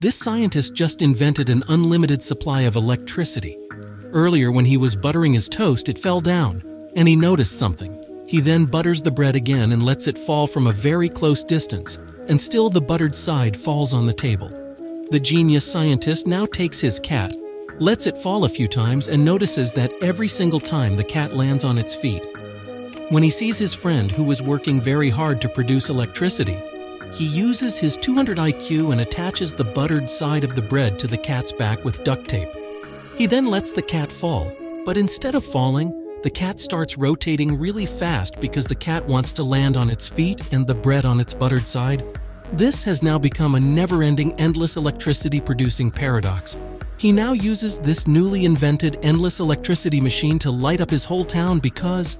This scientist just invented an unlimited supply of electricity. Earlier, when he was buttering his toast, it fell down, and he noticed something. He then butters the bread again and lets it fall from a very close distance, and still the buttered side falls on the table. The genius scientist now takes his cat, lets it fall a few times, and notices that every single time the cat lands on its feet. When he sees his friend who was working very hard to produce electricity, he uses his 200 IQ and attaches the buttered side of the bread to the cat's back with duct tape. He then lets the cat fall, but instead of falling, the cat starts rotating really fast because the cat wants to land on its feet and the bread on its buttered side. This has now become a never-ending endless electricity producing paradox. He now uses this newly invented endless electricity machine to light up his whole town because